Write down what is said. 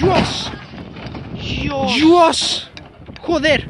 ¡Dios! Dios. ¡Dios! ¡Joder!